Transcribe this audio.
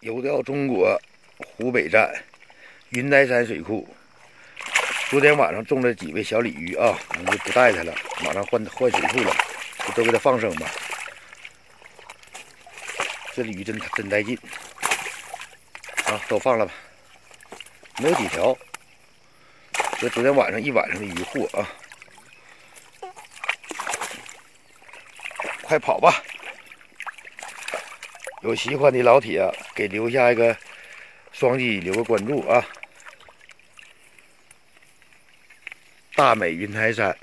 游钓中国湖北站云台山水库。昨天晚上中了几位小鲤鱼啊，我们就不带它了，马上换换水库了，就都给它放生吧。这鲤鱼真真带劲啊，都放了吧，没有几条。这昨天晚上一晚上的鱼获啊，快跑吧！有喜欢的老铁，给留下一个双击，留个关注啊！大美云台山。